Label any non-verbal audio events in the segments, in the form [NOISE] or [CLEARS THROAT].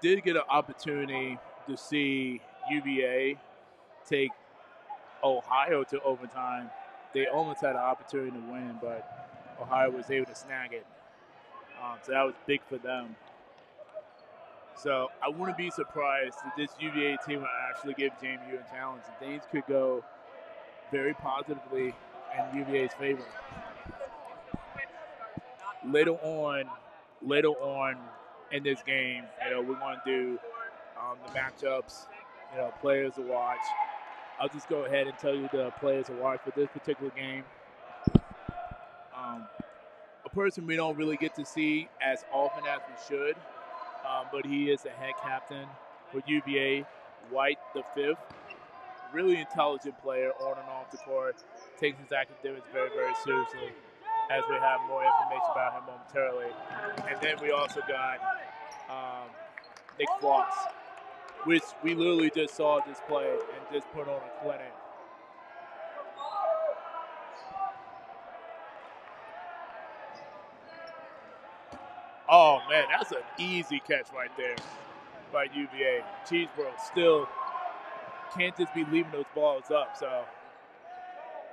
did get an opportunity to see UVA take Ohio to overtime. They almost had an opportunity to win, but Ohio was able to snag it. Um, so that was big for them. So I wouldn't be surprised if this UVA team will actually give JMU a challenge. And things could go very positively in UVA's favor. Later on, later on in this game, you know, we're going to do um, the matchups, you know, players to watch. I'll just go ahead and tell you the players to watch for this particular game. Um, a person we don't really get to see as often as we should, um, but he is the head captain for UVA, White the fifth. Really intelligent player on and off the court. Takes his academics very, very seriously. As we have more information about him momentarily, and then we also got um, Nick Floss, which we literally just saw this play and just put on a clinic. Oh man, that's an easy catch right there by UVA. Cheeseboro still can't just be leaving those balls up. So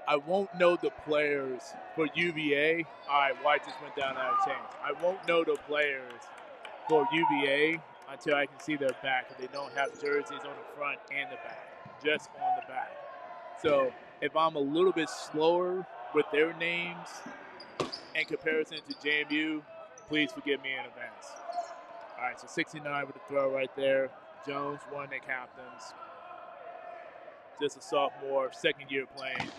I won't know the players for UVA. All right, White just went down out of change. I won't know the players for UVA until I can see their back. They don't have jerseys on the front and the back, just on the back. So if I'm a little bit slower with their names in comparison to JMU, please forgive me in advance. All right, so 69 with the throw right there. Jones, one of the captains. Just a sophomore, second year playing.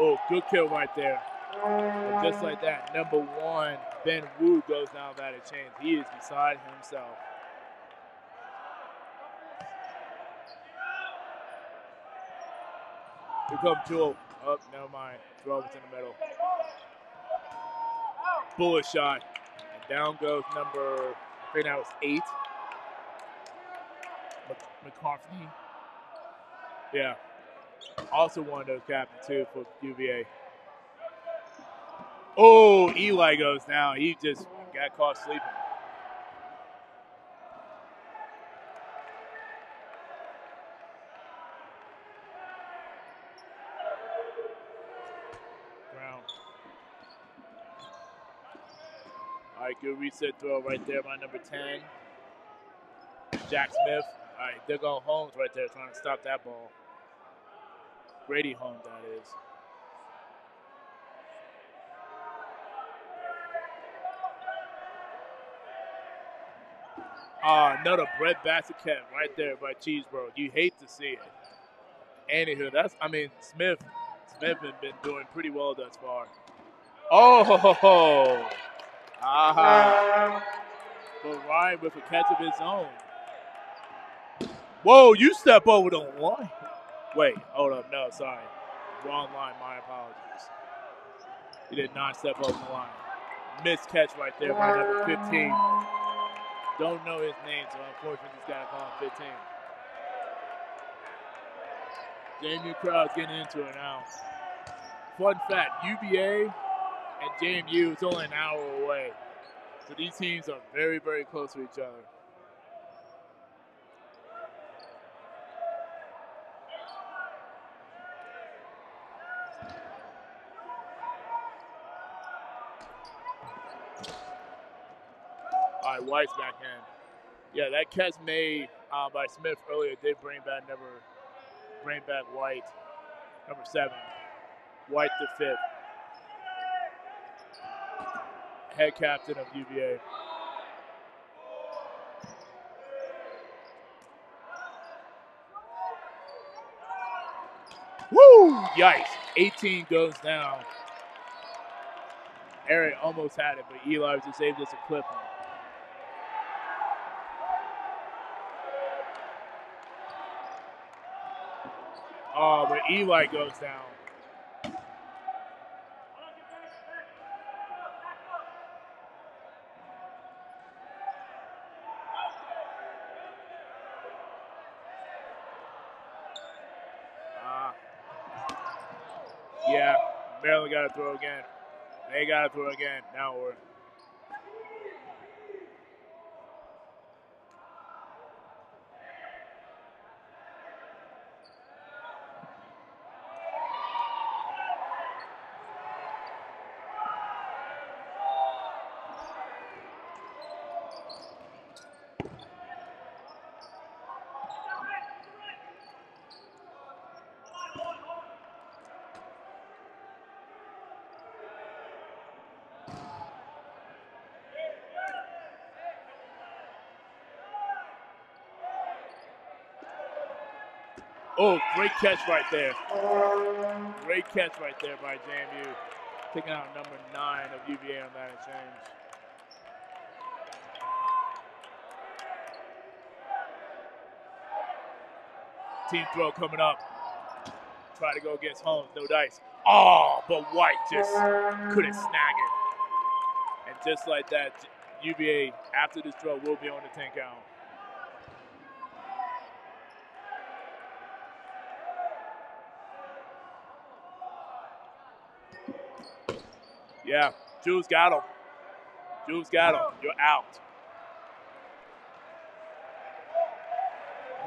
Oh, good kill right there. And just like that, number one, Ben Wu goes down without a chance. He is beside himself. Here comes Jewel. Oh, never mind. Throw it in the middle. Bullet shot. And down goes number, I think that was eight. McCarthy. Yeah. Also one of those captains, too, for UVA. Oh, Eli goes now. He just got caught sleeping. All right, good reset throw right there by number 10. Jack Smith. All right, there go Holmes right there trying to stop that ball. Grady home, that is. Ah, another bread basket right there by Cheeseboro. You hate to see it. Anywho, that's I mean Smith. Smith has been doing pretty well thus far. Oh, aha! But Ryan with a catch of his own. Whoa, you step over the line. Wait, hold up. No, sorry. Wrong line. My apologies. He did not step over the line. Missed catch right there by number 15. Don't know his name, so unfortunately, just got to call him 15. JMU crowd's getting into it now. Fun fact UVA and JMU is only an hour away. So these teams are very, very close to each other. White's back in. Yeah, that catch made uh, by Smith earlier did bring back number, bring back White, number seven. White the fifth. Head captain of UVA. Woo! Yikes. 18 goes down. Eric almost had it, but Eli just able to clip him. Oh, but Eli goes down. Ah. Yeah, Maryland got to throw again. They got to throw again. Now we're. Oh, great catch right there. Great catch right there by JMU. Taking out number nine of UVA on that exchange. Team throw coming up. Try to go against Holmes, no dice. Oh, but White just couldn't snag it. And just like that, UVA, after this throw, will be on the 10 count. Yeah, Jules got him. Jules got him. You're out.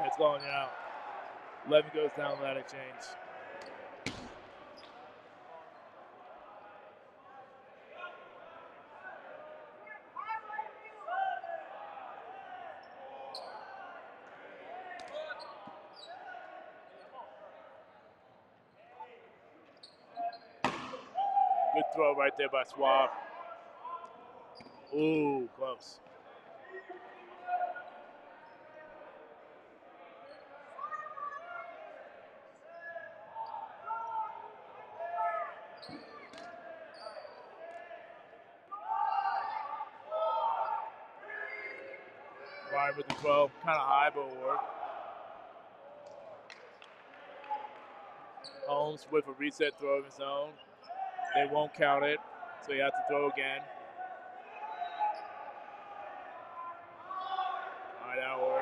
It's going out. 11 goes down that exchange. Throw right there by Schwab. Ooh, close. Ryan with the 12, kind of high, but will work. Holmes with a reset throw of his own. They won't count it, so you have to throw again. All right, that'll.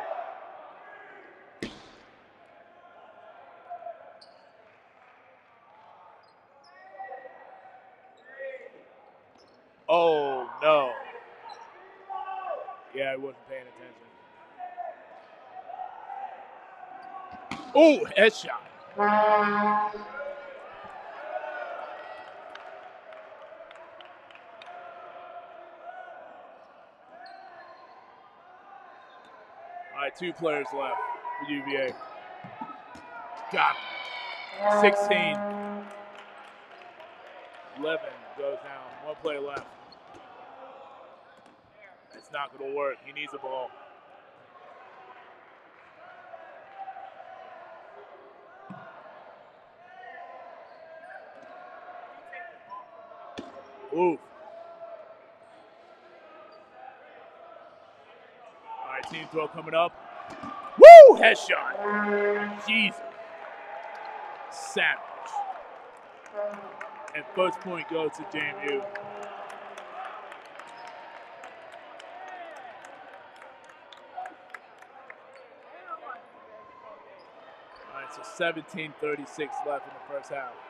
Oh, no. Yeah, I wasn't paying attention. Oh, headshot. Two players left for UVA. Got him. 16. 11 goes down. One play left. It's not going to work. He needs a ball. Ooh. All right, team throw coming up. Woo! Headshot. Jesus. Savage. And first point goes to JMU. All right, so 17:36 left in the first half.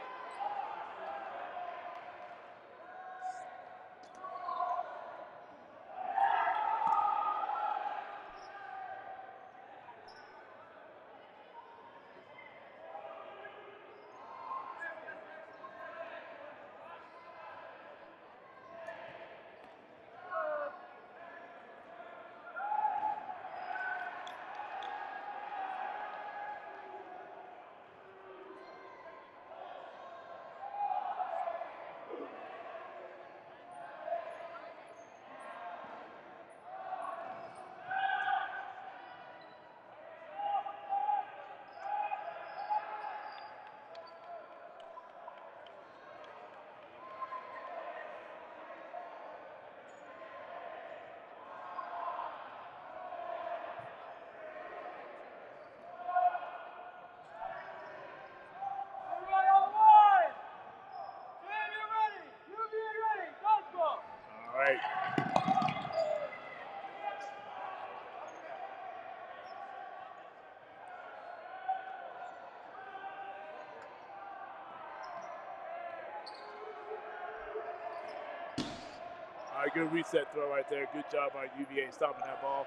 right. All right, good reset throw right there. Good job by UVA stopping that ball.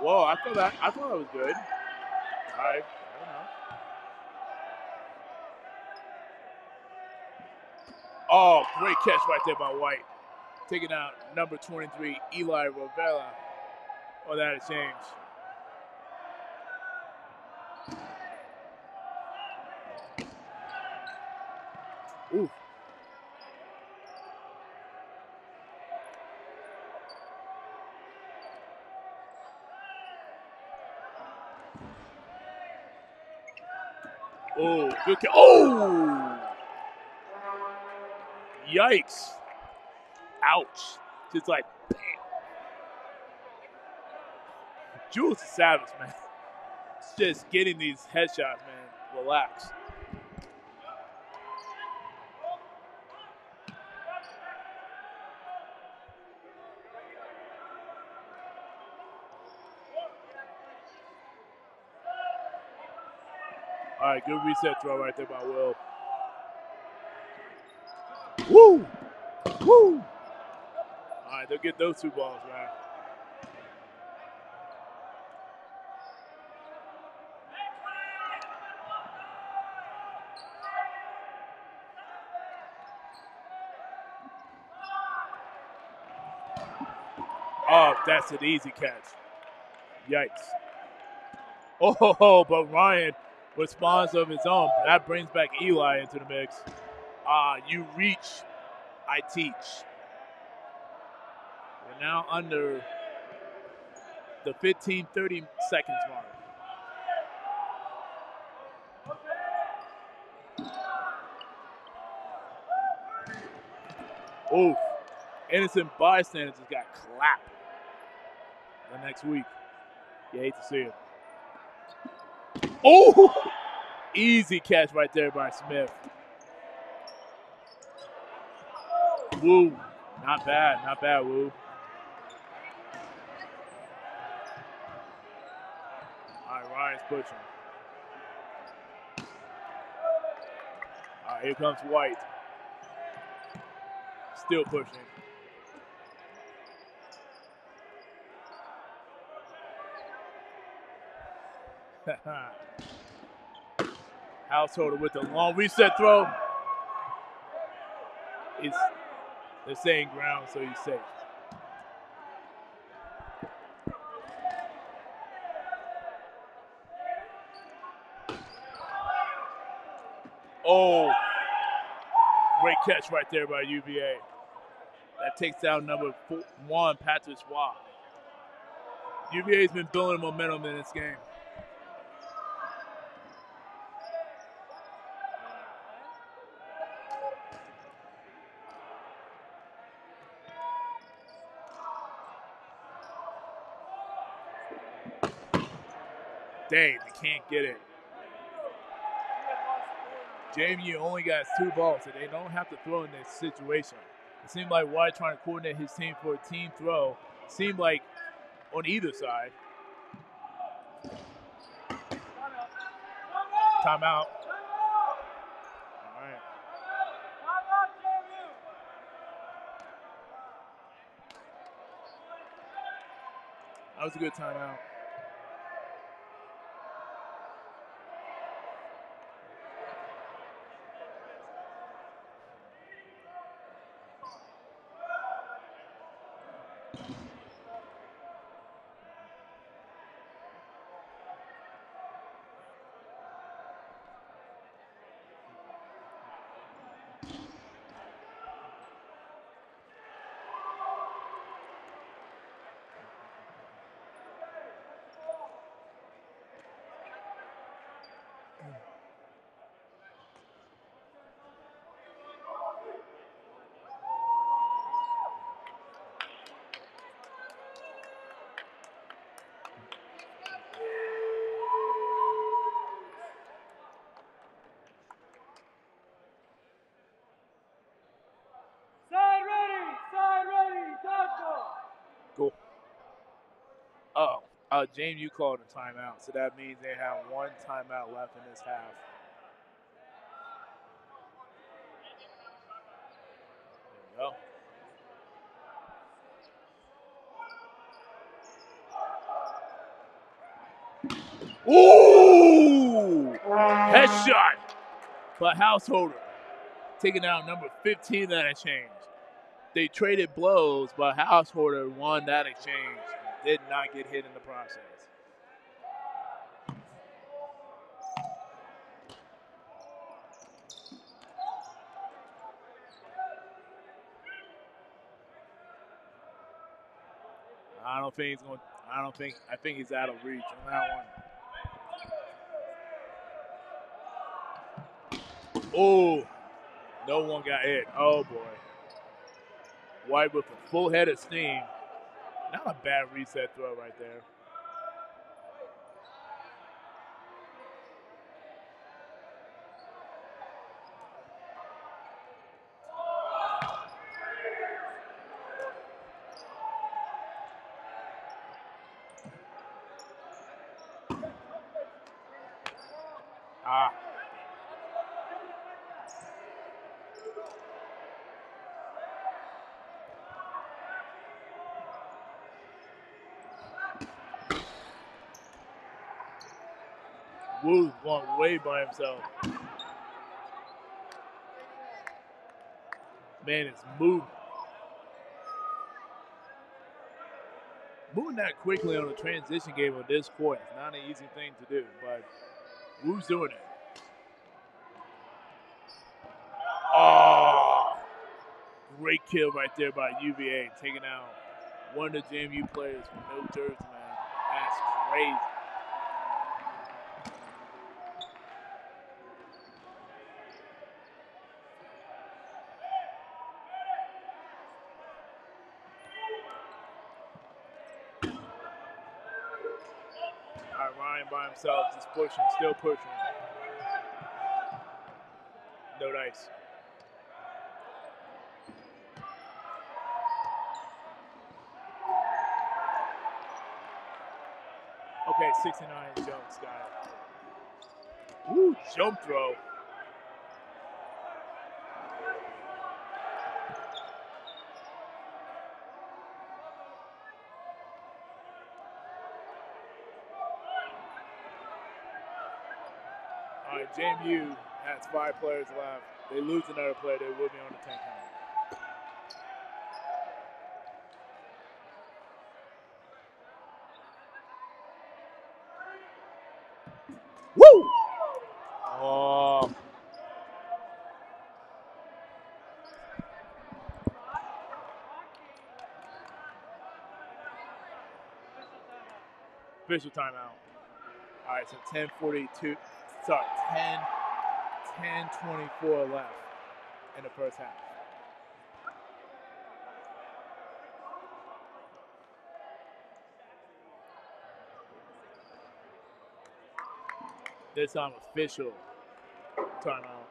Whoa, I thought that I thought that was good. All right, Oh, great catch right there by White. Taking out number 23, Eli Rovella on that exchange. Ooh. Oh, good. Oh! Yikes. Ouch. Just like, bam. Jules is savage, man. [LAUGHS] Just getting these headshots, man. Relax. All right, good reset throw right there by Will. Woo! Woo! Right, they'll get those two balls, man. Oh, that's an easy catch. Yikes. Oh, [LAUGHS] but Ryan responds of his own. That brings back Eli into the mix. Ah, uh, you reach, I teach. Now under the 15 30 seconds mark. Oof. Innocent bystanders just got clapped the next week. You hate to see it. Oh! Easy catch right there by Smith. Woo. Not bad. Not bad, Woo. Pushing. All right, here comes White. Still pushing. [LAUGHS] Householder with the long reset throw. It's they're saying ground, so he's safe. Oh, great catch right there by UVA. That takes down number four, one, Patrick Schwab. UVA's been building momentum in this game. Dang, they can't get it. JMU only got two balls, so they don't have to throw in this situation. It seemed like White trying to coordinate his team for a team throw. Seemed like on either side. Timeout. That was a good timeout. Uh, James, you called a timeout, so that means they have one timeout left in this half. There we go. Ooh! Headshot by Householder. Taking out number 15 that exchange. They traded blows, but Householder won that exchange. Did not get hit in the process. I don't think he's going. I don't think. I think he's out of reach on that one. Oh, no one got hit. Oh boy. White with a full head of steam. Not a bad reset throw right there. Ah. Way by himself. Man, it's moving. Moving that quickly on a transition game on this court is not an easy thing to do, but Wu's doing it. Oh, great kill right there by UVA, taking out one of the JMU players from no jersey, man. That's crazy. All right, By pushing, still pushing. No dice. Okay, 69 Jones got it. Woo, jump throw. JMU has five players left. They lose another player, they will be on the 10 count. Woo! Oh. Official timeout. All right, so 10:42. Sorry, 10, 10 24 left in the first half. This time official timeout.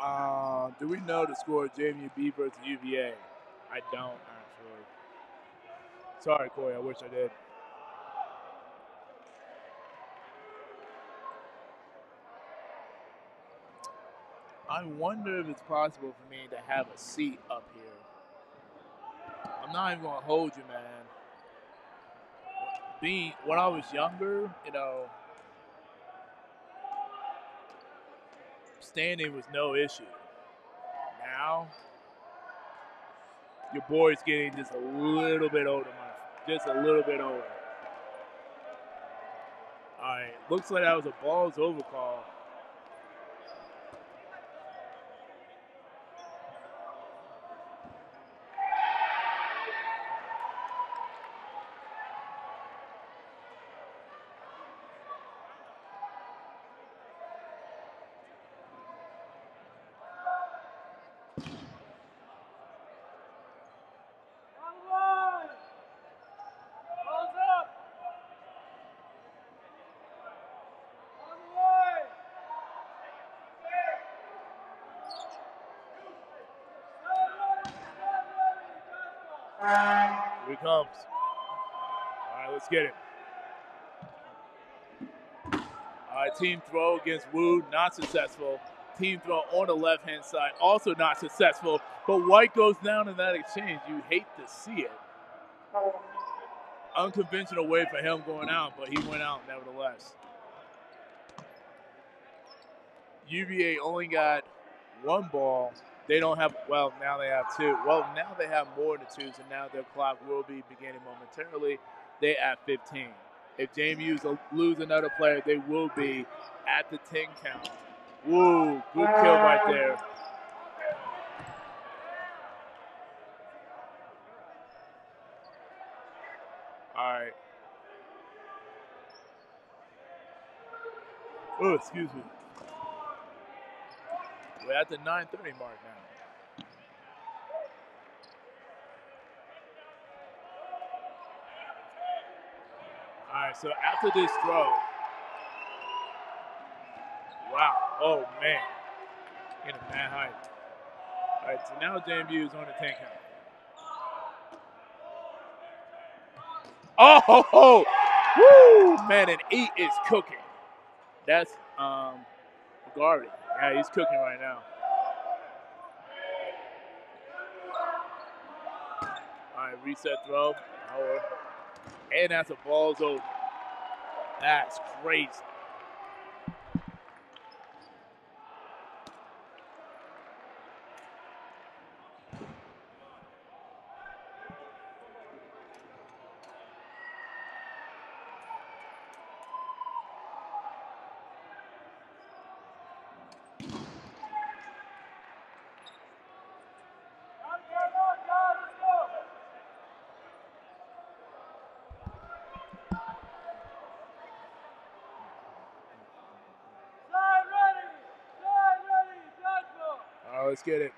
Uh, we know the score of JMUB versus UVA? I don't actually. Sorry, Corey. I wish I did. I wonder if it's possible for me to have a seat up here. I'm not even gonna hold you, man. Being when I was younger, you know, standing was no issue. Now, your boy's getting just a little bit older, my, just a little bit older. All right, looks like that was a balls over call. Here he comes. All right, let's get it. All right, team throw against Wu, not successful. Team throw on the left hand side, also not successful. But White goes down in that exchange. You hate to see it. Unconventional way for him going out, but he went out nevertheless. UVA only got one ball. They don't have, well, now they have two. Well, now they have more than two, so now their clock will be beginning momentarily. They at 15. If JMU lose another player, they will be at the 10 count. Woo, good kill right there. All right. Oh, excuse me. We're at the 9:30 mark now. All right, so after this throw, wow, oh man, getting mad height. All right, so now JMU is on the 10 count. Oh, [LAUGHS] woo, man, an eight is cooking. That's um, Garvey. Yeah, he's cooking right now. All right, reset throw. And that's a ball's over. That's crazy. Let's get it.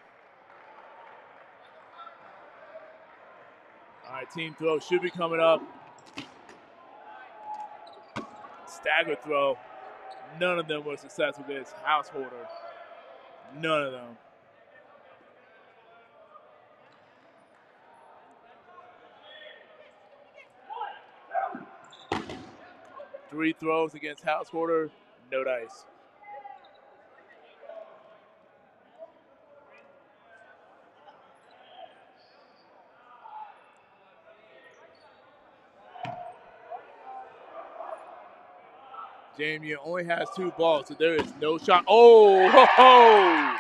All right, team throw should be coming up. Stagger throw. None of them were successful against Householder. None of them. Three throws against Householder, no dice. JMU only has two balls, so there is no shot. Oh, ho, ho.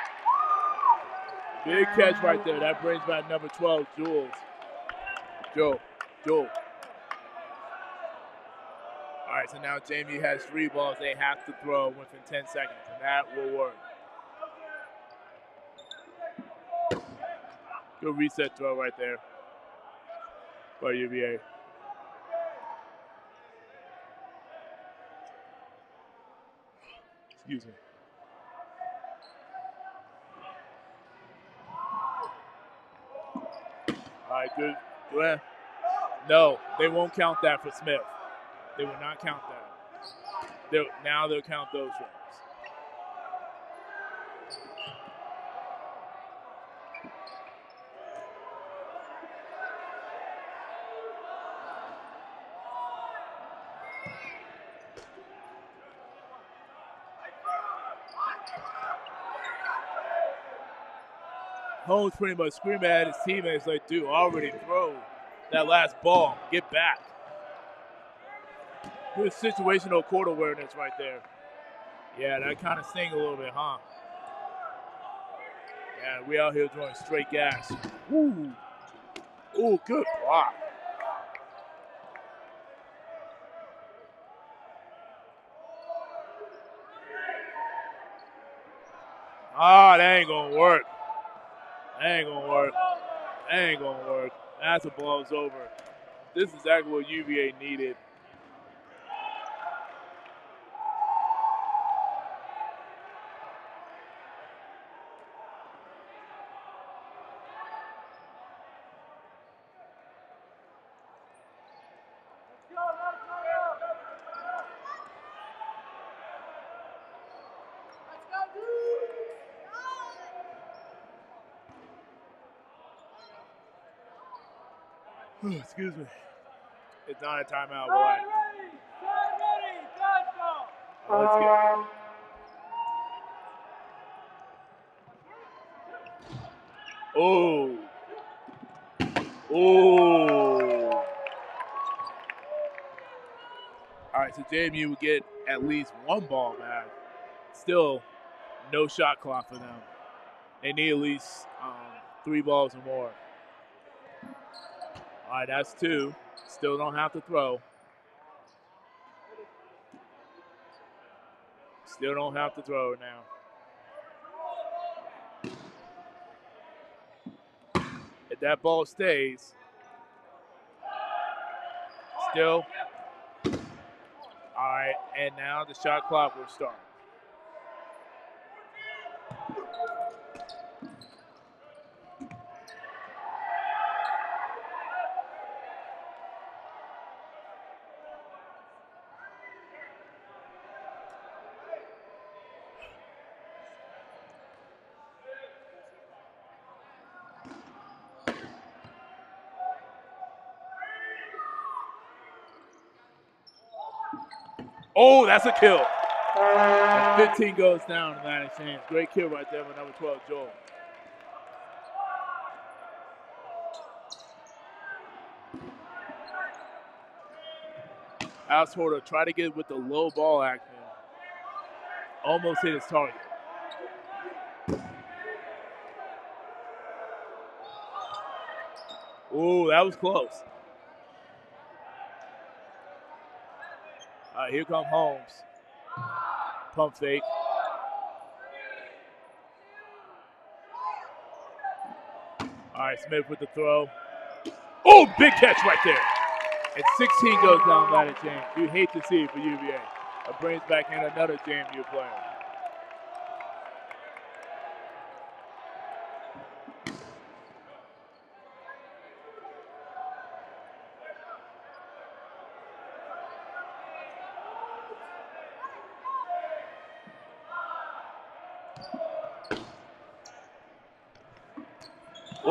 Big catch right there. That brings back number 12, Jules. Joe, Joe. All right, so now JMU has three balls they have to throw within 10 seconds, and that will work. Good reset throw right there by UVA. Excuse me. All right, good. Go. No, they won't count that for Smith. They will not count that. They'll, now they'll count those runs. Holmes pretty much screaming at his teammates like, dude, already throw that last ball. Get back. Good situational court awareness right there. Yeah, that kind of sting a little bit, huh? Yeah, we out here doing straight gas. Ooh. Ooh, good block. Ah, oh, that ain't gonna work. That ain't gonna work. That ain't gonna work. That's a ball's over. This is exactly what UVA needed. Excuse me. It's not a timeout, boy. Uh, let's get. Oh. Oh. All right, so JMU will get at least one ball back. Still, no shot clock for them. They need at least um, three balls or more. All right, that's two. Still don't have to throw. Still don't have to throw now. If that ball stays, still. All right, and now the shot clock will start. Oh, that's a kill. And 15 goes down to that exchange. Great kill right there by number 12, Joel. Alex Porter try to get with the low ball action. Almost hit his target. Ooh, that was close. Right, here come Holmes. Pump fake. All right, Smith with the throw. Oh, big catch right there. And 16 goes down that James. You hate to see it for UVA. It brings back in another James you're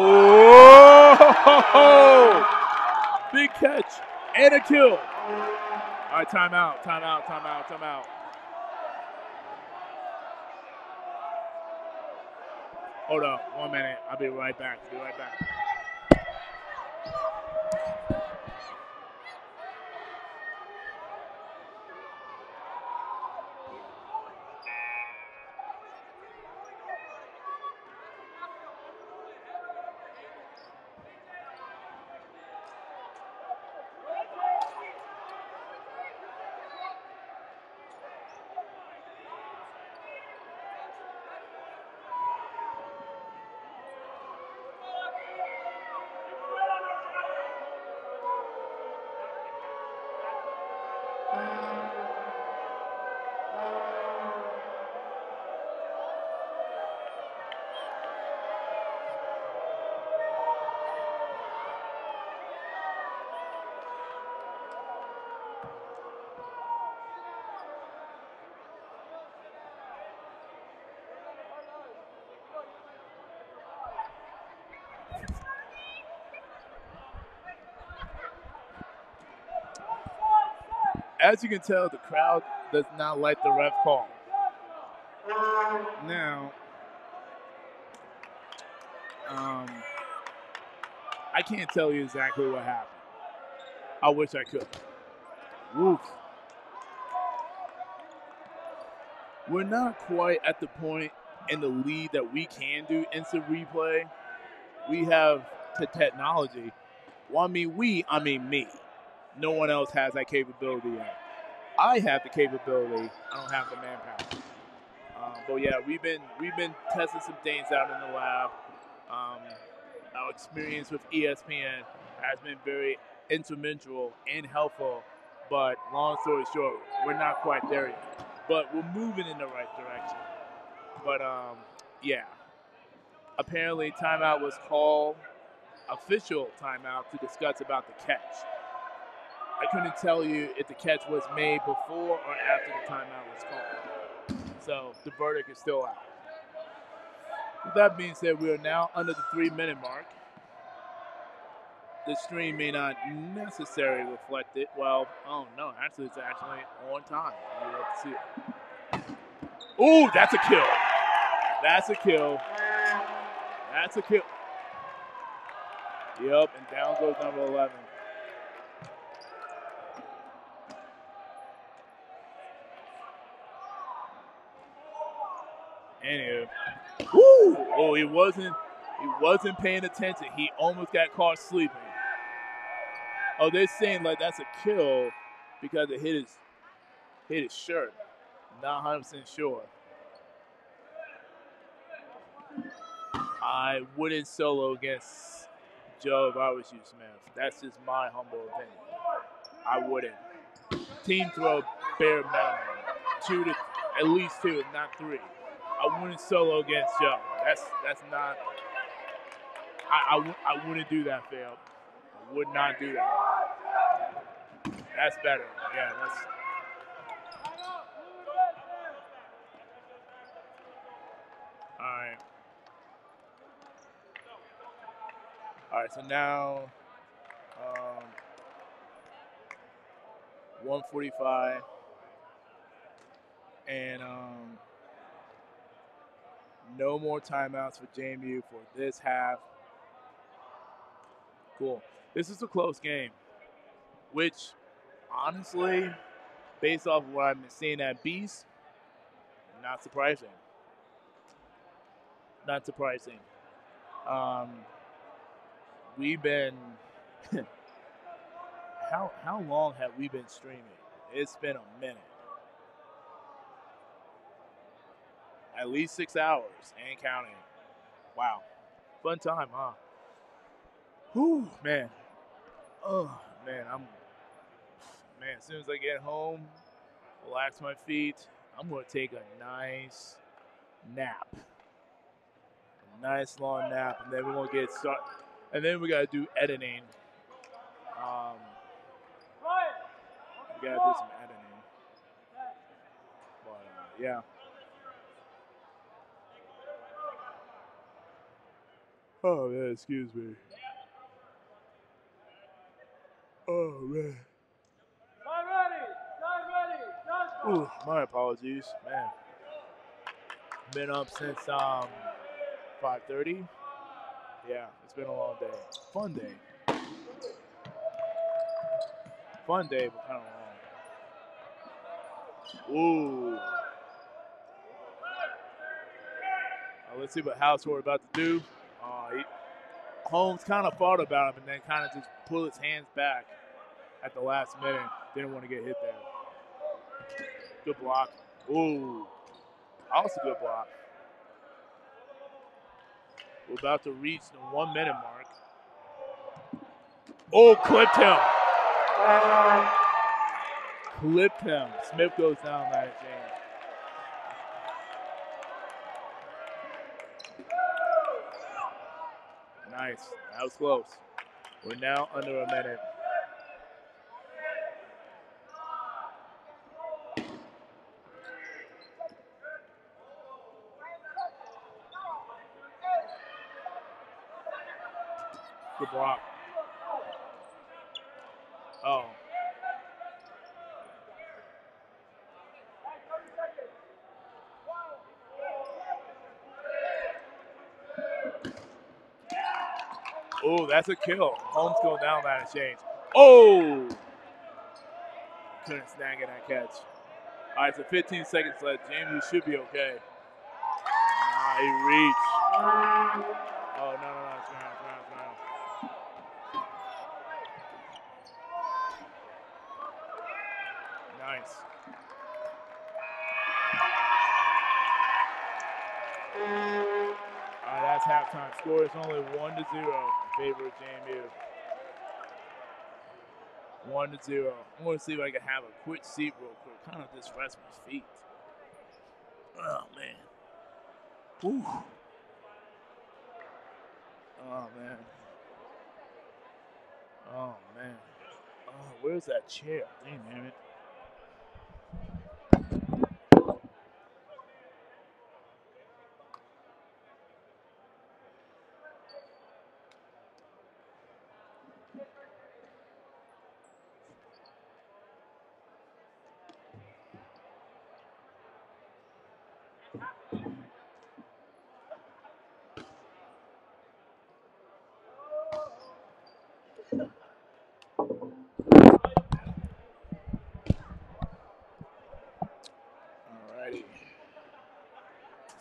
Oh! Big catch and a kill. All right, timeout, timeout, timeout, timeout. Hold up, one minute. I'll be right back. I'll Be right back. As you can tell, the crowd does not like the ref call. Now, um, I can't tell you exactly what happened. I wish I could. Woof. We're not quite at the point in the lead that we can do instant replay. We have the technology. Well, I mean we, I mean me. No one else has that capability yet. I have the capability. I don't have the manpower. Um, but yeah, we've been we've been testing some things out in the lab. Um, our experience with ESPN has been very instrumental and helpful. But long story short, we're not quite there yet. But we're moving in the right direction. But um, yeah, apparently timeout was called, official timeout to discuss about the catch. I couldn't tell you if the catch was made before or after the timeout was called. So the verdict is still out. With that being said, we are now under the three minute mark. the stream may not necessarily reflect it. Well, oh no, actually it's actually on time. You to see it. Ooh, that's a kill. That's a kill. That's a kill. Yep, and down goes number 11. Anywho, woo! Oh, he wasn't. He wasn't paying attention. He almost got caught sleeping. Oh, they're saying like that's a kill because it hit his hit his shirt. Not 100 percent sure. I wouldn't solo against Joe if I was you, Smith. That's just my humble opinion. I wouldn't. Team throw bare minimum. Two to at least two, if not three. I wouldn't solo against Joe. That's that's not. I, I, I wouldn't do that, Phil. I would not do that. That's better. Yeah, that's. All right. All right, so now um, 145 and um, no more timeouts for JMU for this half. Cool. This is a close game, which honestly, based off of what I've been seeing at Beast, not surprising. Not surprising. Um, we've been [LAUGHS] how how long have we been streaming? It's been a minute. At least six hours and counting. Wow. Fun time, huh? Whew, man. Oh man, I'm man, as soon as I get home, relax my feet, I'm gonna take a nice nap. A nice long nap, and then we're gonna get started and then we gotta do editing. Um, we gotta do some editing. But uh, yeah. Oh man, excuse me. Oh man. Ooh, my apologies, man. Been up since um 5:30. Yeah, it's been a long day. Fun day. Fun day, but kind of long. Ooh. Let's see what House we're about to do. Uh, he, Holmes kind of thought about him and then kind of just pulled his hands back at the last minute. Didn't want to get hit there. Good block. Ooh. Also good block. We're about to reach the one minute mark. Oh, clipped him. Clipped him. Smith goes down that exchange. Nice. That was close. We're now under a minute. Good block. Oh. Oh, that's a kill. Holmes going down that exchange. Oh! Couldn't snag in that catch. All right, so 15 seconds left. James should be okay. Nah, he reached. Oh, no, no, no. It's not, it's not, it's not. Nice. All right, that's halftime. Score is only one to zero in favor of JMU. One to zero. I'm going to see if I can have a quick seat real quick. Kind of just rest my feet. Oh man. Whew. Oh man. Oh man. Oh, where's that chair? Damn, damn it.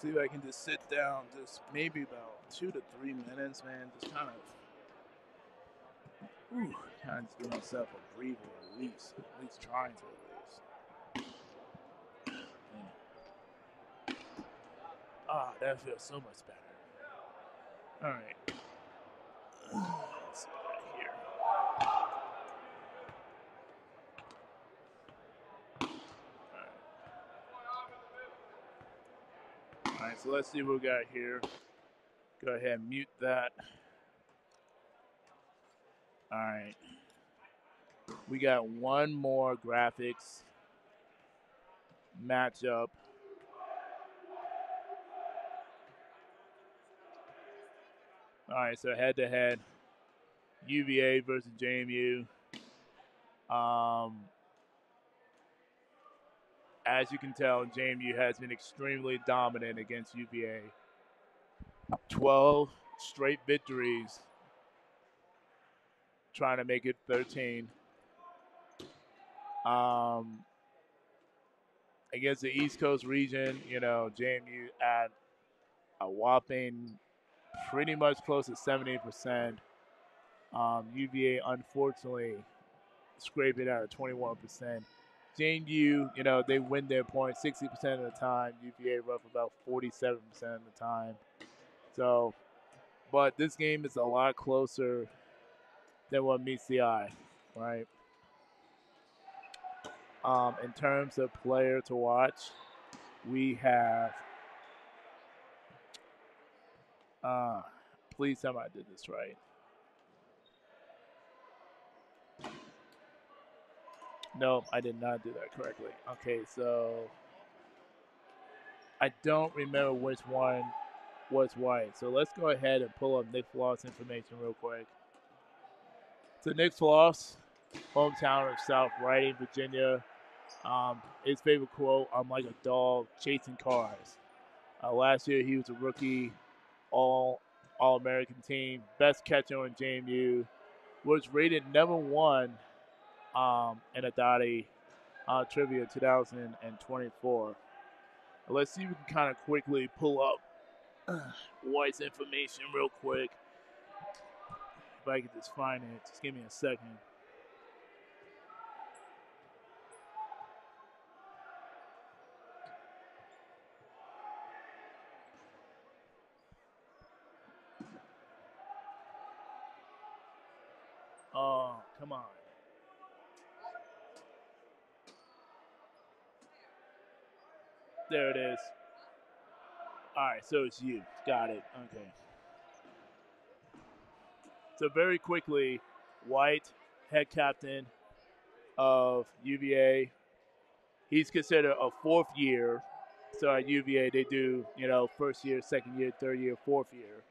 See if I can just sit down, just maybe about two to three minutes, man. Just kind of, ooh, kind of give myself a breather at least, at least trying to at least. Ah, that feels so much better. All right. Let's see what I here. So let's see what we got here. Go ahead and mute that. All right. We got one more graphics matchup. All right, so head to head, UVA versus JMU. Um, as you can tell, JMU has been extremely dominant against UVA. 12 straight victories, trying to make it 13. Um, against the East Coast region, you know, JMU at a whopping pretty much close to 70%. Um, UVA, unfortunately, scraped it out at 21%. JMU, you know, they win their points 60% of the time. UVA rough about 47% of the time. So, but this game is a lot closer than what meets the eye, right? Um, in terms of player to watch, we have. Uh, please tell me I did this right. No, I did not do that correctly. Okay, so I don't remember which one was white. So let's go ahead and pull up Nick Floss information real quick. So Nick Floss, hometown of South Riding, Virginia. Um, his favorite quote: "I'm like a dog chasing cars." Uh, last year, he was a rookie, all All American team, best catcher on JMU. Was rated number one um, in Adati uh, Trivia 2024. Let's see if we can kind of quickly pull up [CLEARS THROAT] White's information real quick. If I could just find it, just give me a second. Oh, come on. There it is. All right, so it's you. Got it. Okay. So very quickly, White, head captain of UVA. He's considered a fourth year. So at UVA, they do, you know, first year, second year, third year, fourth year.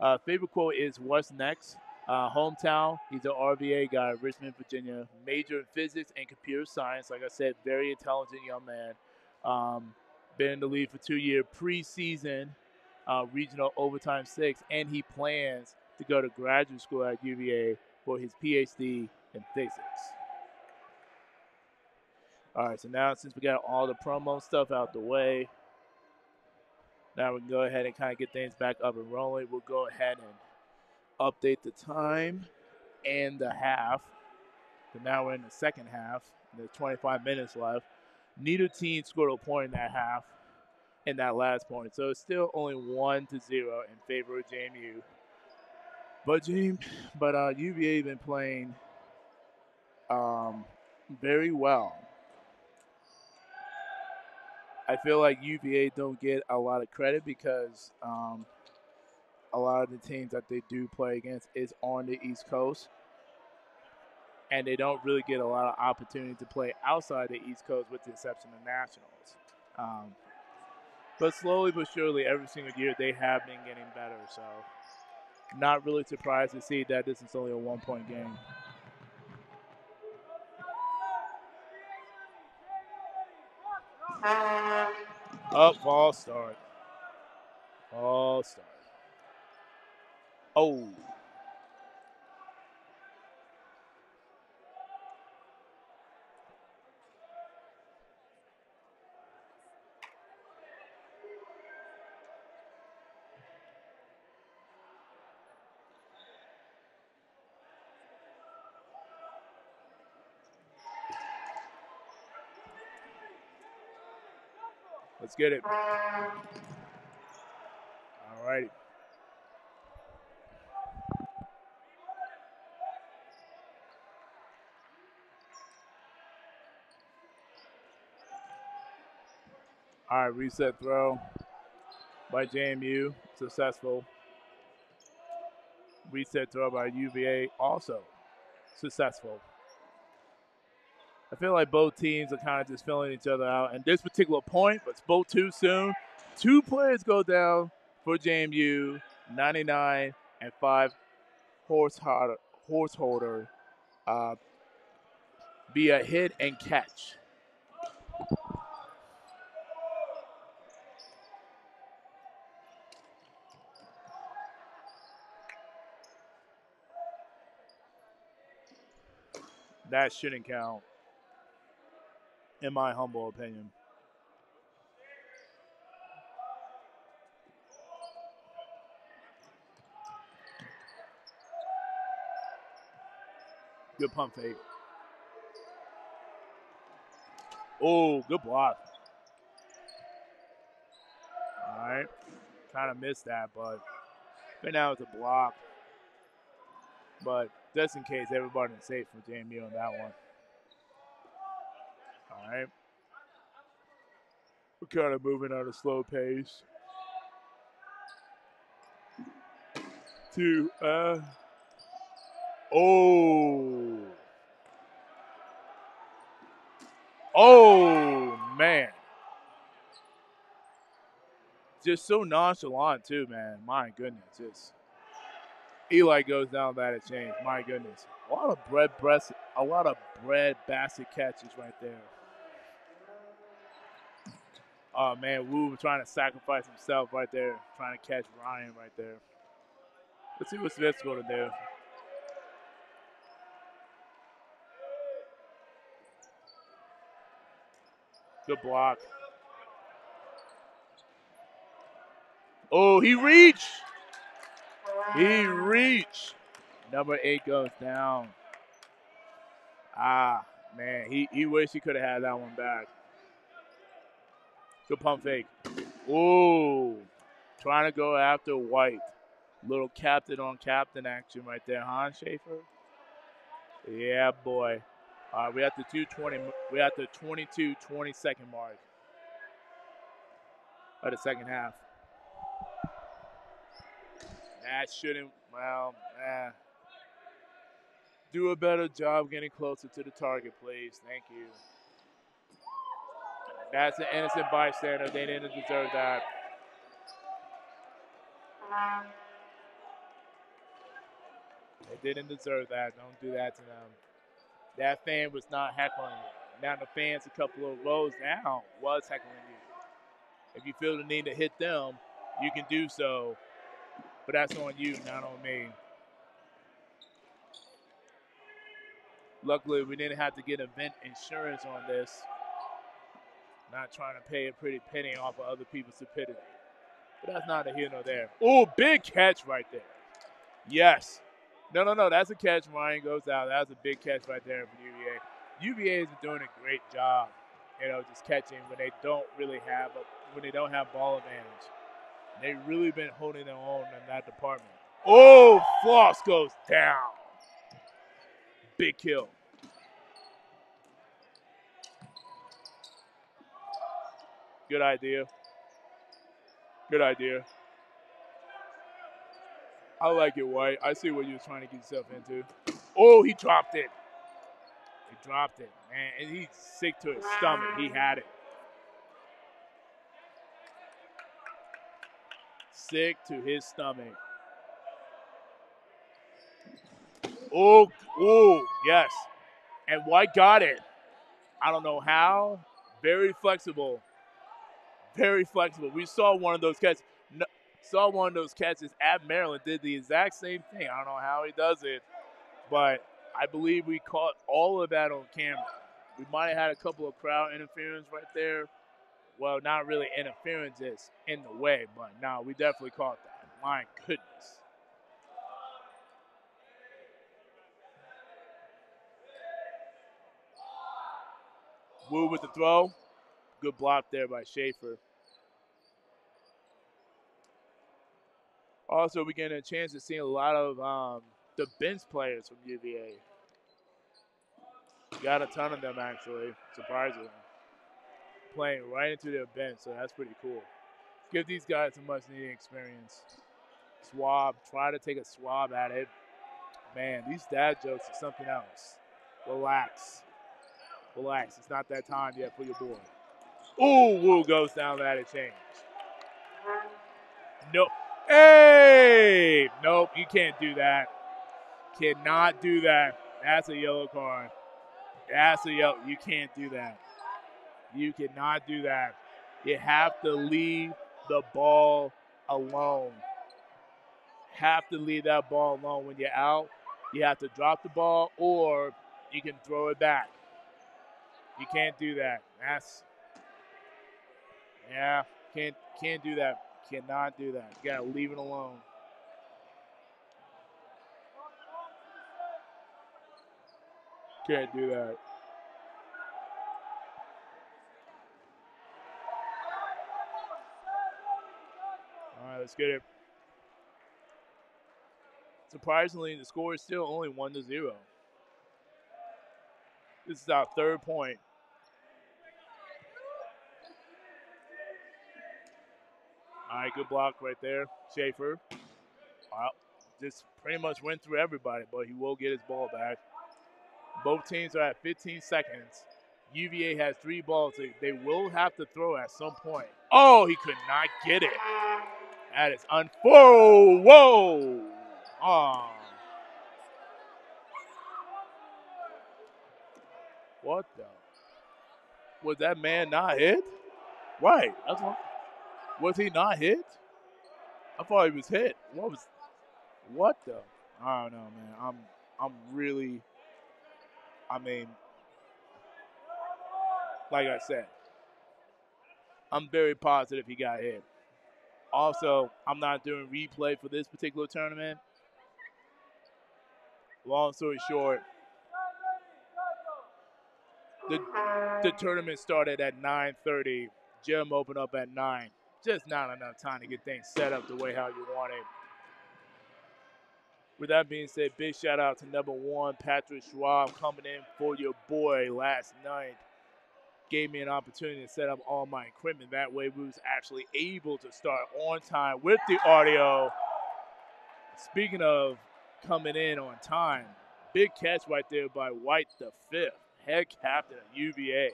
Uh, favorite quote is "What's next?" Uh, hometown. He's an RVA guy, Richmond, Virginia. Major in physics and computer science. Like I said, very intelligent young man. Um, been in the league for two year preseason, uh, regional overtime six, and he plans to go to graduate school at UVA for his PhD in physics. All right, so now since we got all the promo stuff out the way, now we can go ahead and kind of get things back up and rolling. We'll go ahead and update the time and the half. So now we're in the second half. There's 25 minutes left. Neither team scored a point in that half, in that last point. So it's still only one to zero in favor of JMU. But James, but uh, UVA been playing um, very well. I feel like UVA don't get a lot of credit because um, a lot of the teams that they do play against is on the East Coast and they don't really get a lot of opportunity to play outside the East Coast, with the exception of nationals. Um, but slowly but surely, every single year they have been getting better. So, not really surprised to see that this is only a one-point game. Up, ball start. Ball start. Oh. Get it. All righty. All right, reset throw by JMU, successful. Reset throw by UVA, also successful. I feel like both teams are kind of just filling each other out. And this particular point, but it's both too soon. Two players go down for JMU, 99 and 5 Householder, horse holder uh, via hit and catch. That shouldn't count in my humble opinion. Good pump fake. Oh, good block. All right. Kind of missed that, but but now it's a block. But just in case, everybody's safe for JMU on that one. Right. We're kind of moving at a slow pace. To, uh, oh. Oh, man. Just so nonchalant, too, man. My goodness. Just. Eli goes down that exchange. My goodness. A lot of bread breast, a lot of bread basket catches right there. Oh man, Wu trying to sacrifice himself right there, trying to catch Ryan right there. Let's see what Smith's going to do. Good block. Oh, he reached. He reached. Number eight goes down. Ah, man, he, he wished he could have had that one back. Good pump fake. Ooh. Trying to go after White. Little captain on captain action right there, huh, Schaefer? Yeah, boy. All right, we at the 220. We at the 22 20 second mark of the second half. That shouldn't. Well, eh. Do a better job getting closer to the target, please. Thank you. That's an innocent bystander. They didn't deserve that. They didn't deserve that. Don't do that to them. That fan was not heckling you. Now the fans a couple of rows down was heckling you. If you feel the need to hit them, you can do so. But that's on you, not on me. Luckily, we didn't have to get event insurance on this. Not trying to pay a pretty penny off of other people's stupidity. But that's not a here nor there. Oh, big catch right there. Yes. No, no, no. That's a catch. Ryan goes out. That was a big catch right there for UVA. UVA is doing a great job, you know, just catching when they don't really have a, when they don't have ball advantage. They've really been holding their own in that department. Oh, Floss goes down. Big kill. Good idea. Good idea. I like it, White. I see what you're trying to get yourself into. Oh, he dropped it. He dropped it, man. And he's sick to his stomach. He had it. Sick to his stomach. Oh, oh, yes. And White got it. I don't know how. Very flexible very flexible. We saw one of those catches. Saw one of those catches at Maryland. Did the exact same thing. I don't know how he does it, but I believe we caught all of that on camera. We might have had a couple of crowd interference right there. Well, not really interference is in the way, but no, we definitely caught that. My goodness. Wu with the throw. Good block there by Schaefer. Also, we get a chance to see a lot of um, the bench players from UVA. Got a ton of them actually, surprisingly, playing right into their bench. So that's pretty cool. Give these guys a much needed experience. Schwab, try to take a swab at it. Man, these dad jokes are something else. Relax. Relax. It's not that time yet for your boy. Ooh, Wu goes down that exchange. Nope. Hey! Nope, you can't do that. Cannot do that. That's a yellow card. That's a yellow. You can't do that. You cannot do that. You have to leave the ball alone. Have to leave that ball alone when you're out. You have to drop the ball or you can throw it back. You can't do that. That's yeah, can't can't do that. Cannot do that. You gotta leave it alone. Can't do that. All right, let's get it. Surprisingly, the score is still only one to zero. This is our third point. Right, good block right there. Schaefer. Wow, just pretty much went through everybody, but he will get his ball back. Both teams are at 15 seconds. UVA has three balls. They will have to throw at some point. Oh, he could not get it. That is un. Whoa, whoa. Oh. What the? Was that man not hit? Right. That's what. Was he not hit? I thought he was hit. What was? What the? I don't know, man. I'm I'm really. I mean, like I said, I'm very positive he got hit. Also, I'm not doing replay for this particular tournament. Long story short, the the tournament started at 9:30. Gym opened up at 9 just not enough time to get things set up the way how you want it. With that being said, big shout out to number one, Patrick Schwab, coming in for your boy last night. Gave me an opportunity to set up all my equipment. That way, we was actually able to start on time with the audio. Speaking of coming in on time, big catch right there by White the fifth, head captain of UVA.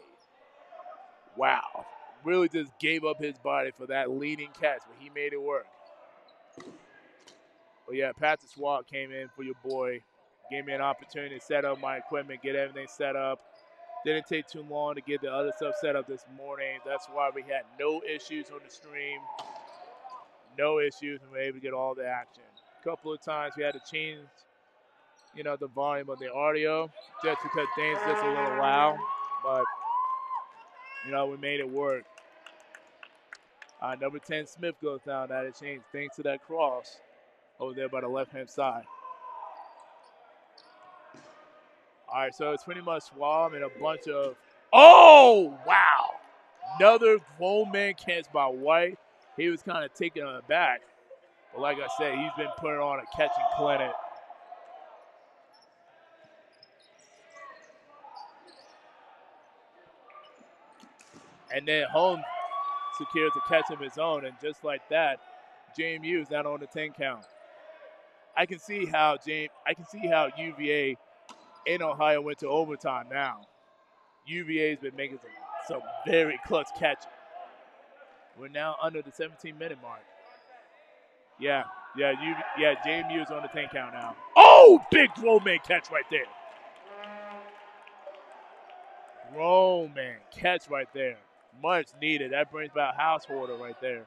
Wow really just gave up his body for that leading catch, but he made it work. But yeah, Patrick Schwab came in for your boy, gave me an opportunity to set up my equipment, get everything set up. Didn't take too long to get the other stuff set up this morning. That's why we had no issues on the stream. No issues, and we were able to get all the action. A couple of times we had to change, you know, the volume of the audio just because things just a little loud. But you know, we made it work. Uh, number 10, Smith goes down that exchange thanks to that cross over there by the left hand side. All right, so it's pretty much Schwab and a bunch of. Oh, wow. Another grown man catch by White. He was kind of taken aback. But like I said, he's been putting on a catching clinic. And then Holmes secures a catch of his own, and just like that, JMU is not on the 10 count. I can see how James, I can see how UVA in Ohio went to overtime now. UVA's been making some, some very [LAUGHS] clutch catches. We're now under the 17 minute mark. Yeah, yeah, you, yeah. JMU is on the 10 count now. Oh, big man catch right there. man catch right there much needed. That brings back Householder right there.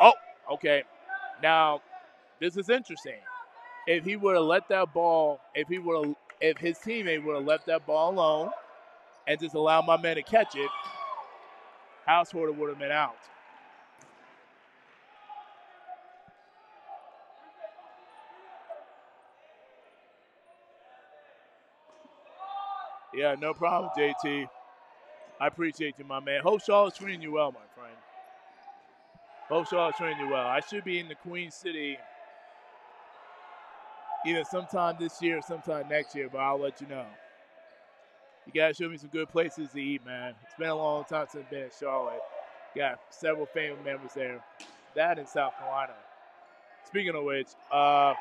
Oh, okay. Now, this is interesting. If he would have let that ball, if he would have, if his teammate would have left that ball alone and just allowed my man to catch it, Householder would have been out. Yeah, no problem, JT. I appreciate you, my man. Hope Charlotte's treating you well, my friend. Hope Charlotte's treating you well. I should be in the Queen City either sometime this year or sometime next year, but I'll let you know. You guys show me some good places to eat, man. It's been a long time since I've been in Charlotte. Got several family members there. That in South Carolina. Speaking of which, uh,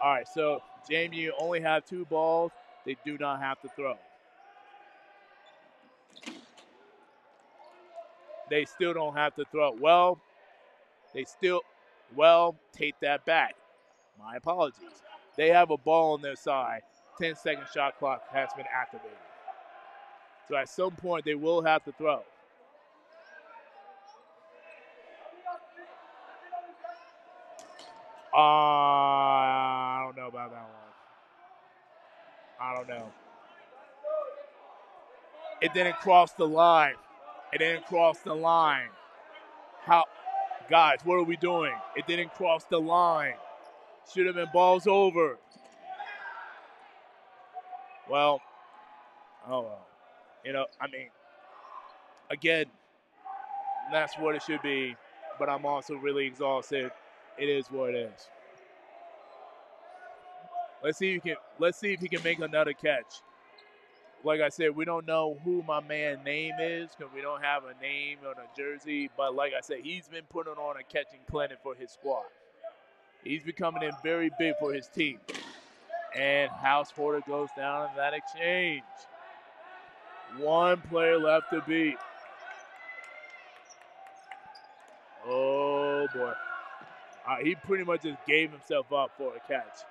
all right, so JMU only have two balls. They do not have to throw. They still don't have to throw. Well, they still, well, take that back. My apologies. They have a ball on their side. 10 second shot clock has been activated. So at some point, they will have to throw. Uh, I don't know about that one. I don't know. It didn't cross the line. It didn't cross the line. How, guys, what are we doing? It didn't cross the line. Should have been balls over. Well, oh well. You know, I mean, again, that's what it should be. But I'm also really exhausted. It is what it is. Let's see if he can. Let's see if he can make another catch. Like I said, we don't know who my man name is because we don't have a name on a jersey. But like I said, he's been putting on a catching clinic for his squad. He's becoming in very big for his team. And Householder goes down in that exchange. One player left to beat. Oh boy. Uh, he pretty much just gave himself up for a catch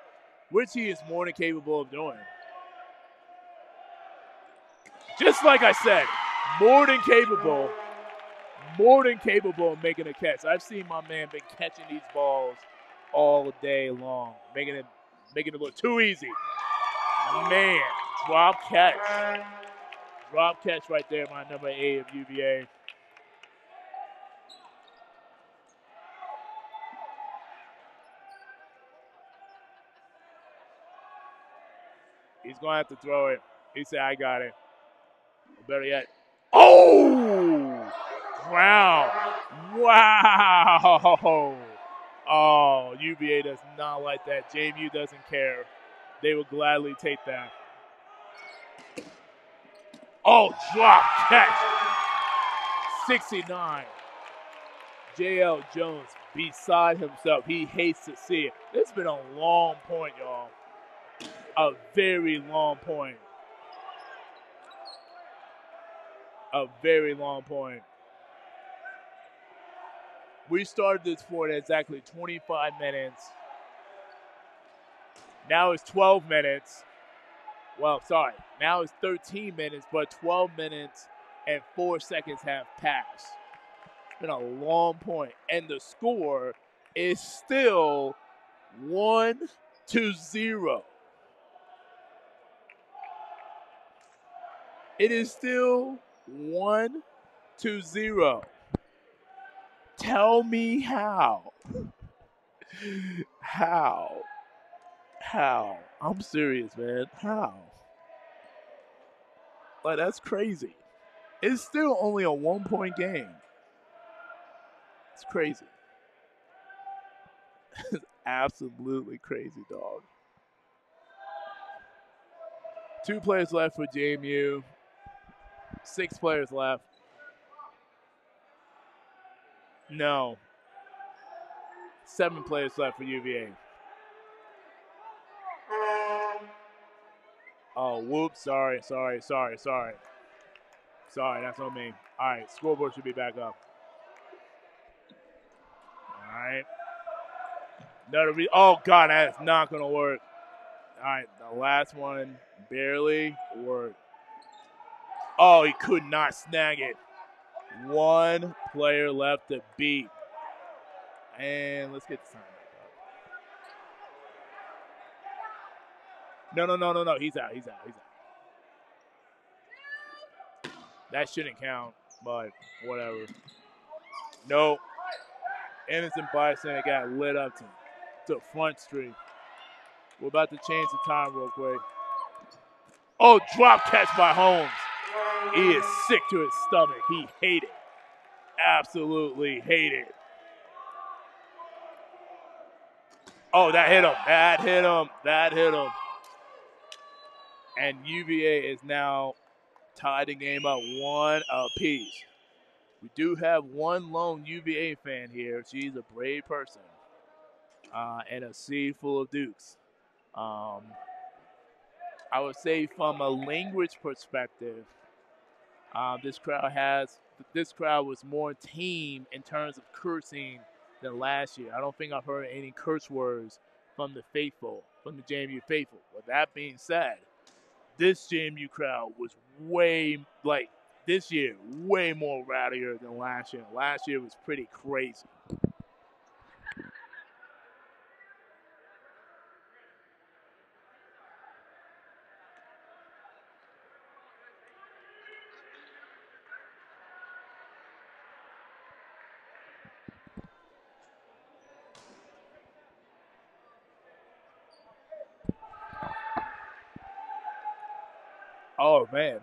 which he is more than capable of doing. Just like I said, more than capable, more than capable of making a catch. I've seen my man been catching these balls all day long, making it making it look too easy. Man, drop catch. Drop catch right there, my number eight of UVA. He's going to have to throw it. He said, I got it. Better yet, oh! Wow. Wow. Oh, UVA does not like that. JMU doesn't care. They will gladly take that. Oh, drop catch. 69. JL Jones beside himself. He hates to see it. It's been a long point, y'all a very long point. A very long point. We started this for exactly 25 minutes. Now it's 12 minutes. Well, sorry. Now it's 13 minutes, but 12 minutes and four seconds have passed. It's been a long point. And the score is still 1 to 0. It is still one to zero. Tell me how. How? How? I'm serious, man. How? Like, that's crazy. It's still only a one point game. It's crazy. it's [LAUGHS] absolutely crazy, dog. Two players left for JMU. Six players left. No. Seven players left for UVA. Oh, whoops. Sorry, sorry, sorry, sorry. Sorry, that's on me. All right, scoreboard should be back up. All right. Another re- oh, God, that is not going to work. All right, the last one barely worked. Oh, he could not snag it. One player left to beat. And let's get the time back up. No, no, no, no, no. He's out. He's out. He's out. That shouldn't count, but whatever. Nope. Innocent bystander got lit up to, to Front Street. We're about to change the time real quick. Oh, drop catch by Holmes. He is sick to his stomach. He hated. It. Absolutely hate it. Oh, that hit him. That hit him. That hit him. And UVA is now tied the game up one apiece. We do have one lone UVA fan here. She's a brave person uh, and a sea full of Dukes. Um, I would say, from a language perspective, uh, this crowd has this crowd was more tame in terms of cursing than last year. I don't think I've heard any curse words from the faithful, from the JMU faithful. With that being said, this JMU crowd was way like this year way more rowdier than last year. Last year was pretty crazy.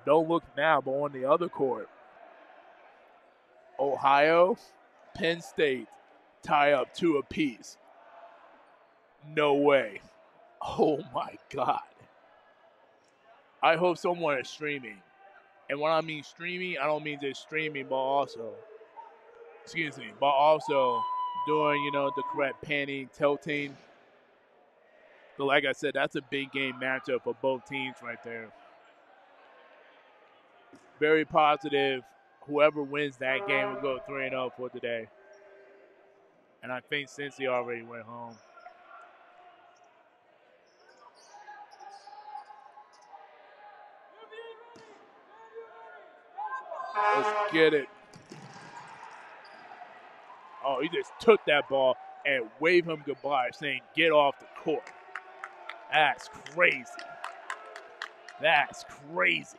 Don't look now, but on the other court, Ohio, Penn State tie up two apiece. No way. Oh my God. I hope someone is streaming. And when I mean streaming, I don't mean just streaming, but also, excuse me, but also doing, you know, the correct panning, tilting. But like I said, that's a big game matchup for both teams right there very positive. Whoever wins that game will go 3 0 for today. And I think Cincy already went home. Let's get it. Oh, he just took that ball and waved him goodbye, saying, Get off the court. That's crazy. That's crazy.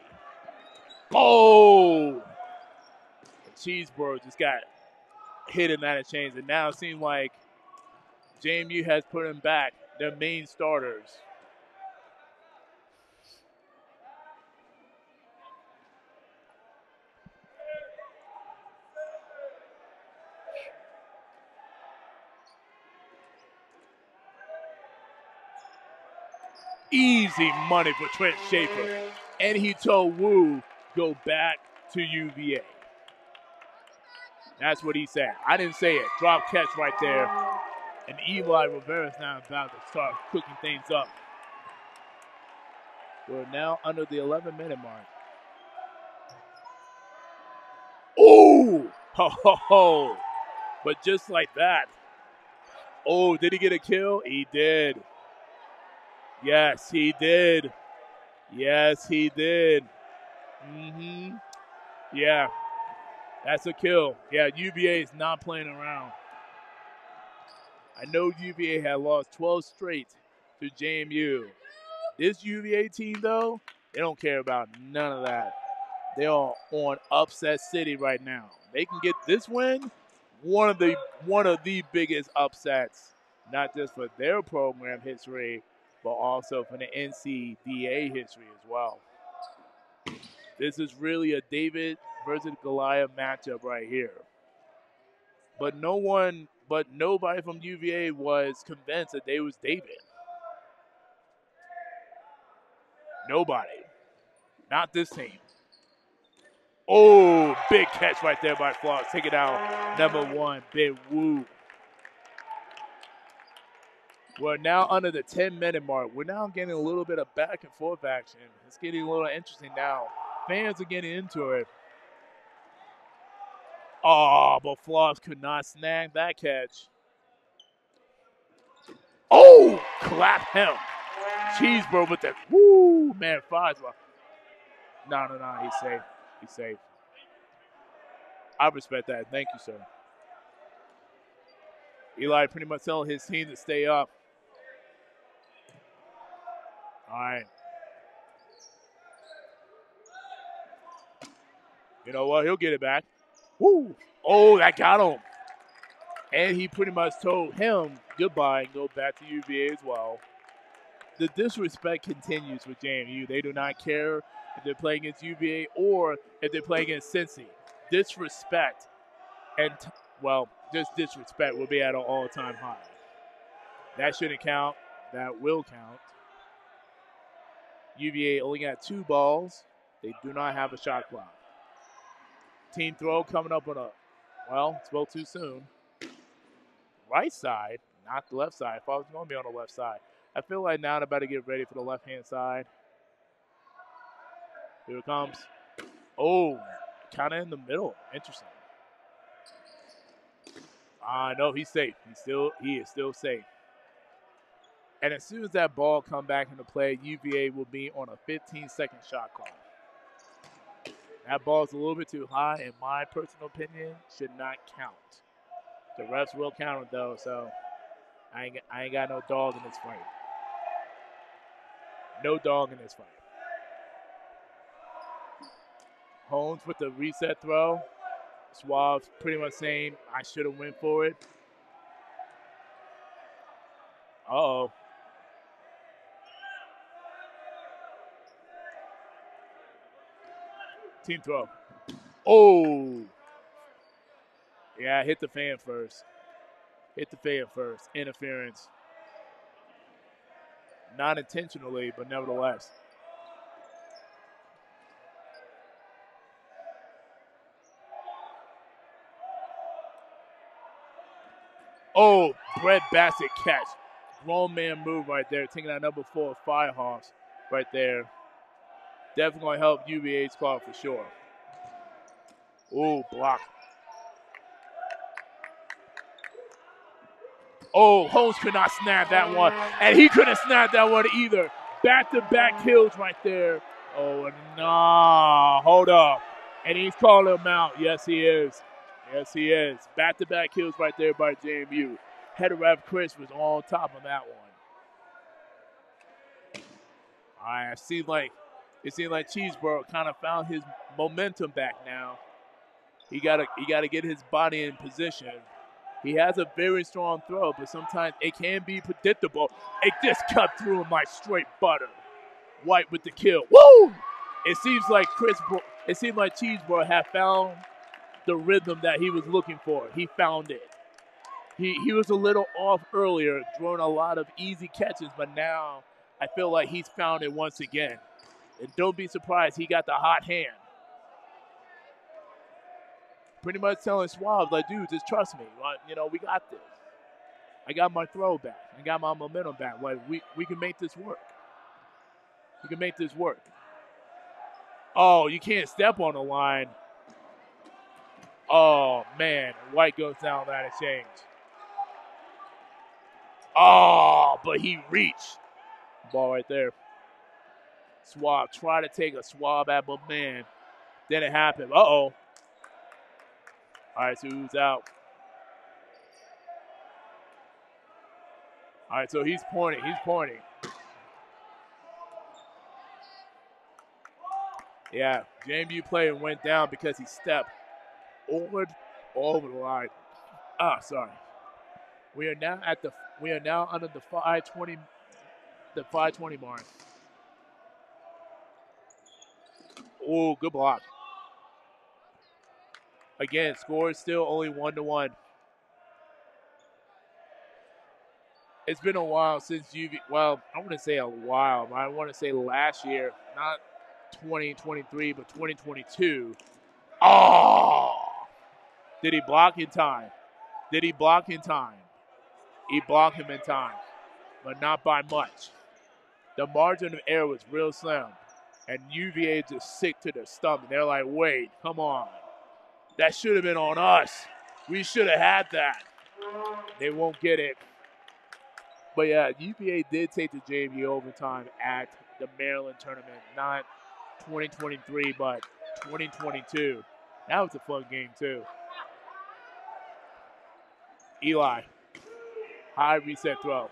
Oh! Cheesebro just got hit in that chains, and now it seems like JMU has put him back, their main starters. Easy money for Trent Schaefer. And he told Wu go back to UVA. That's what he said. I didn't say it. Drop catch right there. And Eli Rivera is now about to start cooking things up. We're now under the 11 minute mark. [LAUGHS] Oh! Ho, ho, ho. But just like that. Oh, did he get a kill? He did. Yes, he did. Yes, he did. Mm-hmm. Yeah. That's a kill. Yeah, UVA is not playing around. I know UVA had lost 12 straight to JMU. This UVA team, though, they don't care about none of that. They are on upset city right now. They can get this win, one of the one of the biggest upsets, not just for their program history, but also for the NCDA history as well. This is really a David versus Goliath matchup right here. But no one, but nobody from UVA was convinced that they was David. Nobody. Not this team. Oh, big catch right there by Floss. Take it out. Number one, Big Wu. We're now under the 10 minute mark. We're now getting a little bit of back and forth action. It's getting a little interesting now. Fans are getting into it. Oh, but Floss could not snag that catch. Oh, clap him. Cheesebro with that. Woo, man, Fosler. No, no, no, he's safe. He's safe. I respect that. Thank you, sir. Eli pretty much telling his team to stay up. All right. You know what? He'll get it back. Woo! Oh, that got him. And he pretty much told him goodbye and go back to UVA as well. The disrespect continues with JMU. They do not care if they're playing against UVA or if they're playing against Cincy. Disrespect and well, just disrespect will be at an all-time high. That shouldn't count. That will count. UVA only got two balls. They do not have a shot clock. Team throw coming up on a, well, it's spoke too soon. Right side, not the left side. If I was going to be on the left side, I feel like now they're about to get ready for the left hand side. Here it comes. Oh, kind of in the middle. Interesting. Ah, uh, no, he's safe. He's still he is still safe. And as soon as that ball come back into play, UVA will be on a 15 second shot clock. That ball's a little bit too high, in my personal opinion, should not count. The refs will count it though, so I ain't, I ain't got no dog in this fight. No dog in this fight. Holmes with the reset throw. Suave pretty much saying I should have went for it. Uh oh. Team throw. Oh. Yeah, hit the fan first. Hit the fan first. Interference. Not intentionally, but nevertheless. Oh, bread basket catch. Grown man move right there, taking that number four Firehawks right there. Definitely going to help UVA's call for sure. Oh, block. Oh, Holmes could not snap that one. And he couldn't snap that one either. Back to back kills right there. Oh, nah. Hold up. And he's calling him out. Yes, he is. Yes, he is. Back to back kills right there by JMU. Head ref Chris was on top of that one. All right, I see like it seems like Cheeseboro kind of found his momentum back now. He gotta he gotta get his body in position. He has a very strong throw, but sometimes it can be predictable. It just cut through him like straight butter. White with the kill. Woo! It seems like Chris. It seems like Cheeseboro had found the rhythm that he was looking for. He found it. He he was a little off earlier, throwing a lot of easy catches, but now I feel like he's found it once again. And don't be surprised, he got the hot hand. Pretty much telling Suave, like, dude, just trust me. Like, you know, we got this. I got my throw back. I got my momentum back. Like, we, we can make this work. We can make this work. Oh, you can't step on the line. Oh, man. White goes down that exchange. Oh, but he reached. Ball right there. Schwab. Try to take a swab at my man. Then it happened. Uh oh. All right, so who's out? All right, so he's pointing. He's pointing. Yeah, JMU player went down because he stepped over over the line. Ah, sorry. We are now at the we are now under the 520 the 520 mark. Oh, good block. Again, score is still only one to one. It's been a while since you've, well, I want to say a while, but I want to say last year, not 2023, but 2022. Oh! Did he block in time? Did he block in time? He blocked him in time, but not by much. The margin of error was real slim and UVA just sick to their stomach. They're like, wait, come on. That should have been on us. We should have had that. They won't get it. But yeah, UVA did take the JV overtime at the Maryland tournament, not 2023, but 2022. That was a fun game, too. Eli, high reset throw.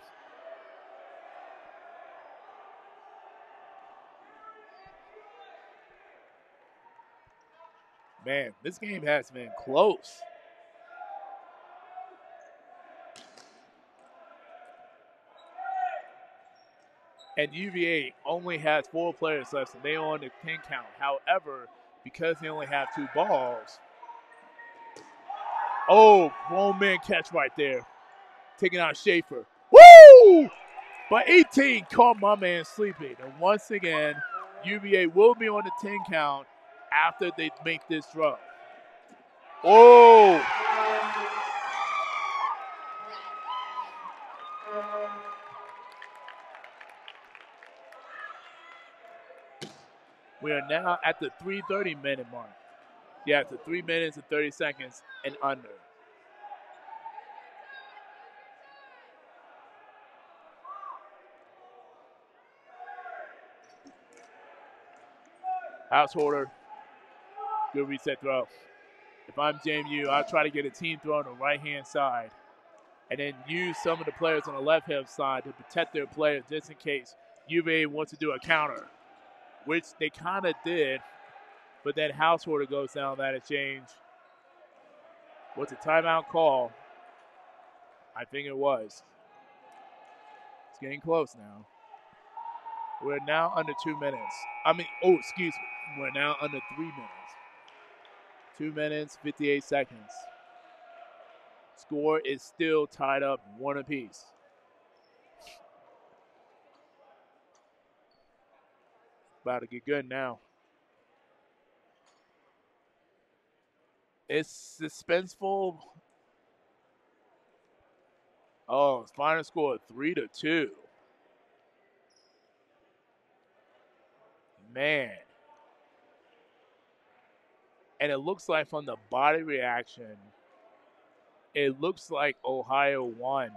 Man, this game has been close. And UVA only has four players left, and they on the 10 count. However, because they only have two balls, Oh, grown man catch right there. Taking out Schaefer. Woo! But 18 caught my man sleeping. And once again, UVA will be on the 10 count after they make this throw. Oh! We are now at the 3:30 minute mark. Yeah, it's three minutes and 30 seconds and under. Householder, good reset throw. If I'm JMU, I'll try to get a team throw on the right hand side and then use some of the players on the left hand side to protect their players just in case UVA wants to do a counter, which they kind of did but then Householder goes down that exchange. What's a timeout call? I think it was. It's getting close now. We're now under two minutes. I mean, oh, excuse me. We're now under three minutes. Two minutes, 58 seconds. Score is still tied up one apiece. About to get good now. It's suspenseful. Oh, final score three to two. Man. And it looks like from the body reaction, it looks like Ohio won.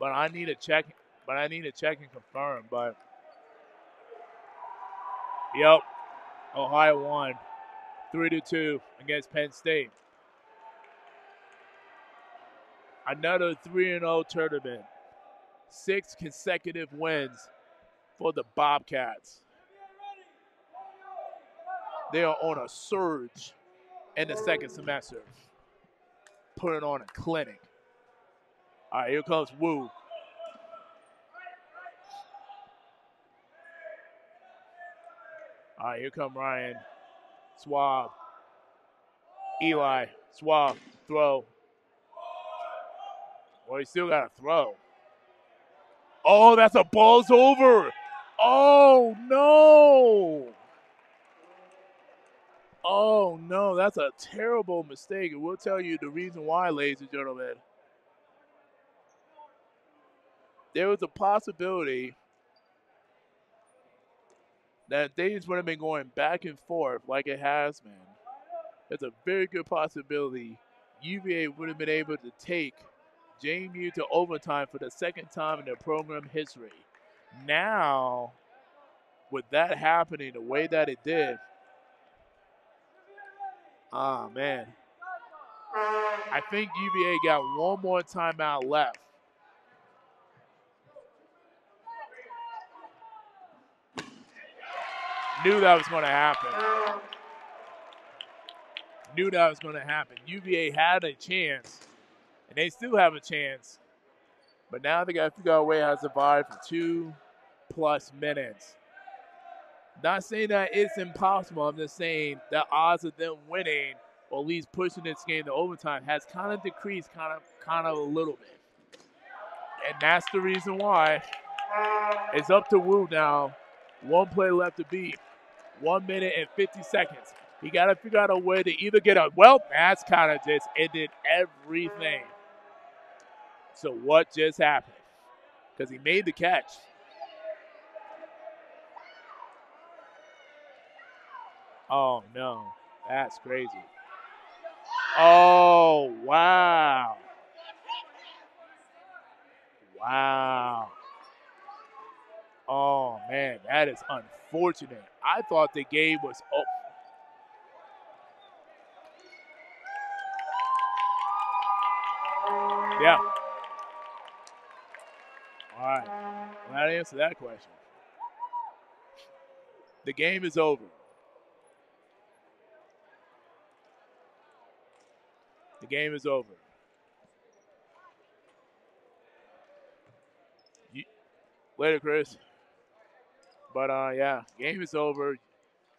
But I need to check but I need to check and confirm. But Yep. Ohio won. 3 to 2 against Penn State. Another 3 and 0 tournament. Six consecutive wins for the Bobcats. They are on a surge in the second semester, putting on a clinic. All right, here comes Wu. All right, here come Ryan. Schwab. Eli. Schwab. Throw. Well, he still got to throw. Oh, that's a ball's over. Oh, no. Oh, no. That's a terrible mistake. And we'll tell you the reason why, ladies and gentlemen. There was a possibility that things would have been going back and forth like it has been, there's a very good possibility UVA would have been able to take JMU to overtime for the second time in their program history. Now, with that happening the way that it did, ah, oh, man. I think UVA got one more timeout left. Knew that was going to happen. Knew that was going to happen. UVA had a chance, and they still have a chance. But now they got to figure out a way how to survive for two plus minutes. Not saying that it's impossible. I'm just saying the odds of them winning or at least pushing this game to overtime has kind of decreased, kind of, kind of a little bit. And that's the reason why it's up to Wu now. One play left to beat one minute and 50 seconds. He got to figure out a way to either get a, well, that's kind of just ended everything. So what just happened? Because he made the catch. Oh, no. That's crazy. Oh, wow. Wow. Oh man, that is unfortunate. I thought the game was up. Yeah. All right. Well, that answered that question. The game is over. Game is over. Later, Chris. But uh, yeah, game is over.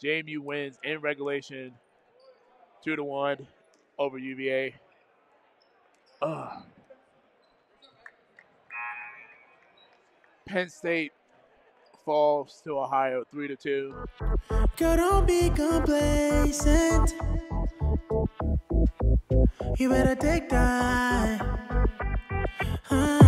JMU wins in regulation, two to one over UVA. Ugh. Penn State falls to Ohio three to two. Girl, don't be complacent. You better take time. Uh.